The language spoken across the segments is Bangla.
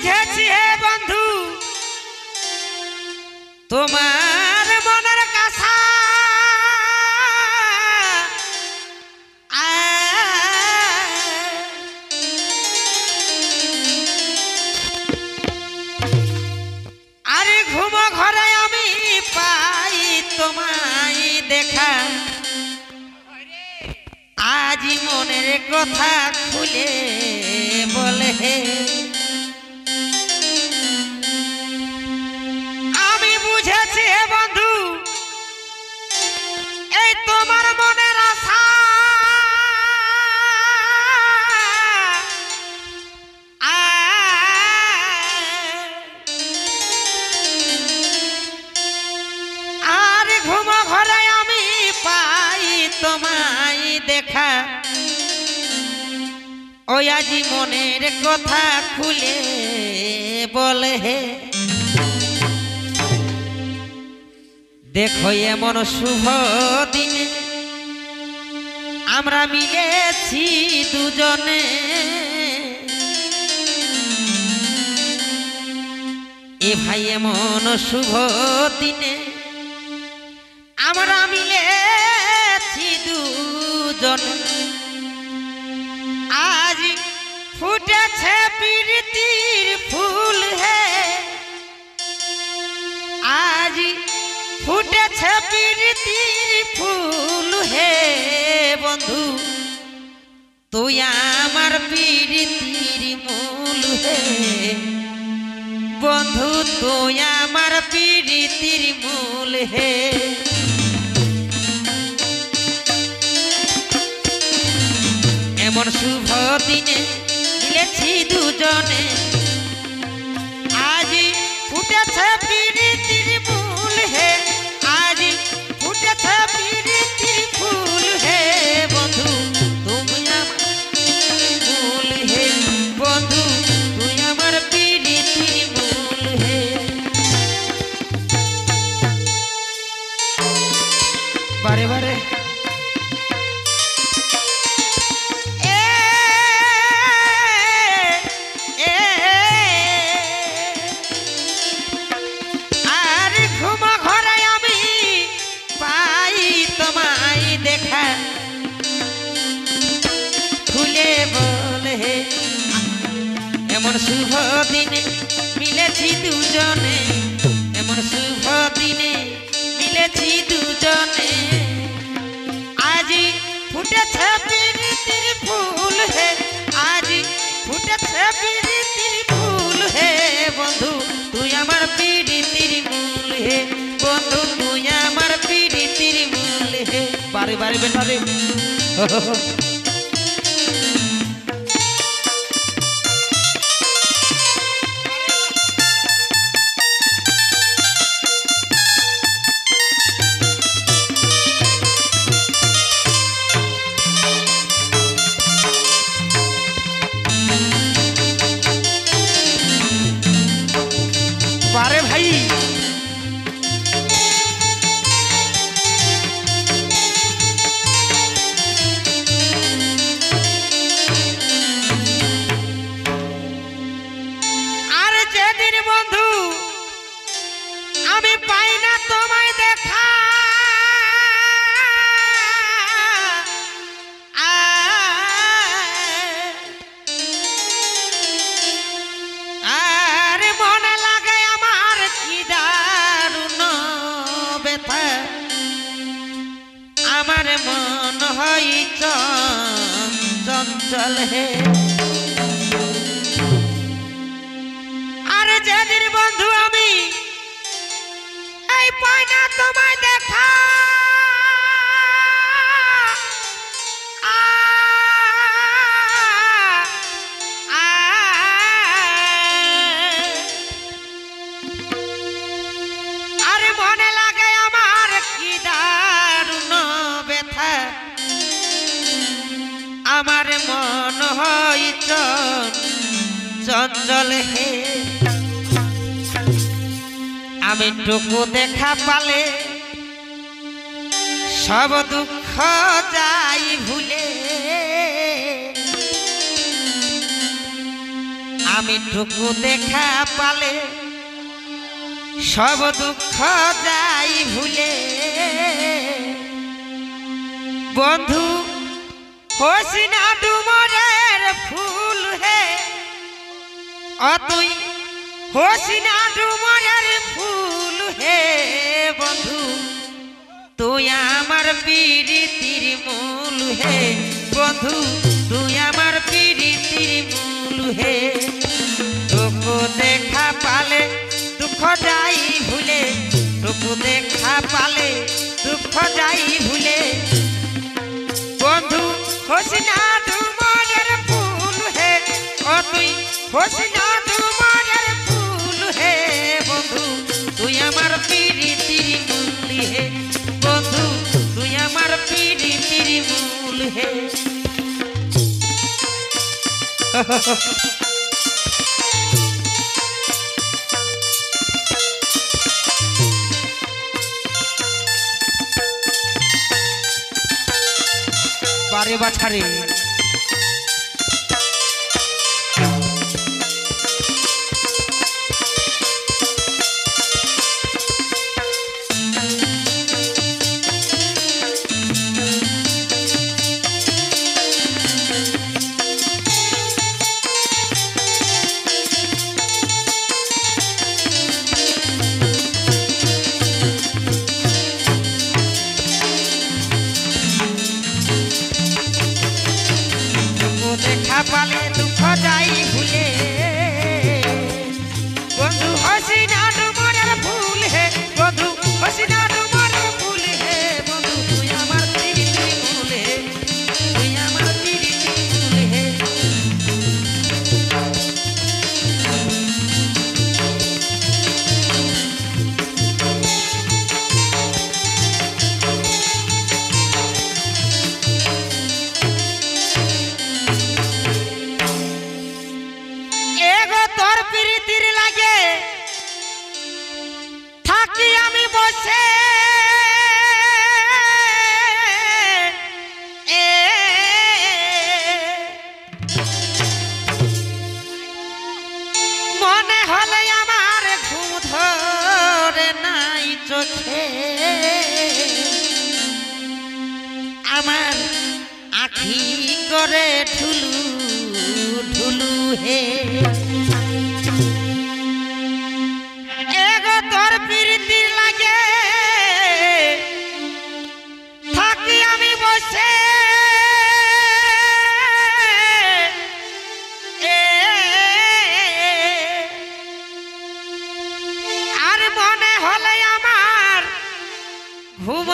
বুঝেছি হে বন্ধু। তোমার মনের কাছা আরে ঘুম ঘরে আমি পাই তোমায় দেখা। আজ মনের কথা খুলে বলে ওই মনের কথা খুলে বলে হে। দেখো এমন শুভ দিনে আমরা মিলেছি দুজনে। এ ভাই এমন শুভ দিনে আমরা মিলেছি দুজনে। ফুটেছে প্রীতির ফুল হে। আজ ফুটেছে প্রীতির ফুল হে বন্ধু। তুই আমার প্রীতির মূল হে। বন্ধু, তুই আমার প্রীতির মূল হে। এমন শুভ দিনে মিলেছি দুজনে। আজি ফুটেছে শুভ দিনে মিলেছি দুজনে। এমন শুভ দিনে মিলেছি দুজনে। আজি ফুটেছে প্রীতির ফুল হে, আজি ফুটেছে প্রীতির ফুল হে। বন্ধু, তুই আমার প্রীতির মূল হে। বন্ধু, তুই আমার প্রীতির মূল হে। বারে বারে বেটা রে বারে চঞ্চল হে আরে যেদিন বন্ধু আমি এই পায়না তোমায় দেখা। চঞ্চল হে। আমি টুকু দেখা পালে সব দুঃখ যাই ভুলে। আমি টুকু দেখা পালে সব দুঃখ যাই ভুলে। বন্ধু, হোসিনা ডুমরের অতুই হোসিনা ডুমরের ফুল হে বন্ধু, তুই আমার পিরিতির মূল হে বন্ধু, তুই আমার পিরিতির মূল হে। তোকো দেখা পালে দুঃখ যাই ভুলে তোকো দেখা পালে দুঃখ যাই ভুলে। বন্ধু, হোসিনা হে বন্ধু তুই আমার হে বন্ধু তুই আমার পিরিতির মূল হে বারে বাছারে।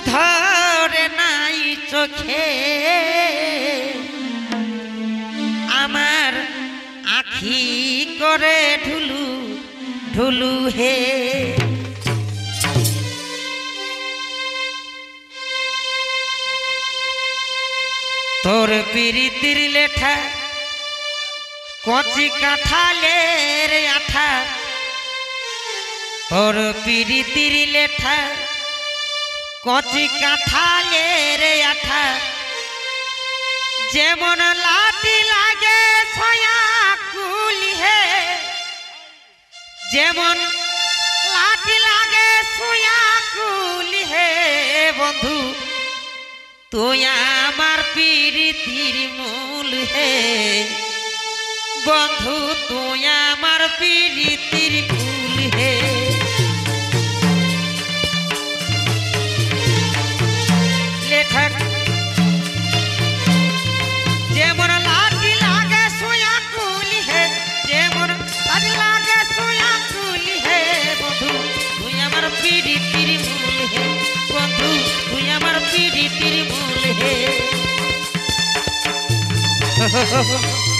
ধরে নাই চোখে। আমার আখি করে ঢুলু ঢুলু হে। তোর পিরিতির লেঠা, কচি কাঁঠালের আঠা। তোর পিরিতির লেঠা কচি কাঁঠালের আঠা। যেমন লাঠি লাগে ছয়া কুলি হে। যেমন লাঠি লাগে ছয়া কুলি হে বন্ধু। তুই আমার পিরিতির মূল হে। বন্ধু, তুই আমার পিরিতির ফুল 呵呵呵。